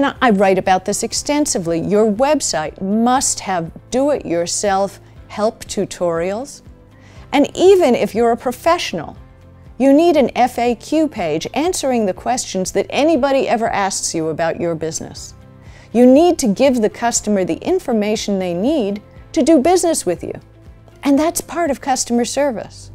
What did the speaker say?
And I write about this extensively. Your website must have do it yourself help tutorials. And even if you're a professional, you need an FAQ page answering the questions that anybody ever asks you about your business. You need to give the customer the information they need to do business with you. And that's part of customer service.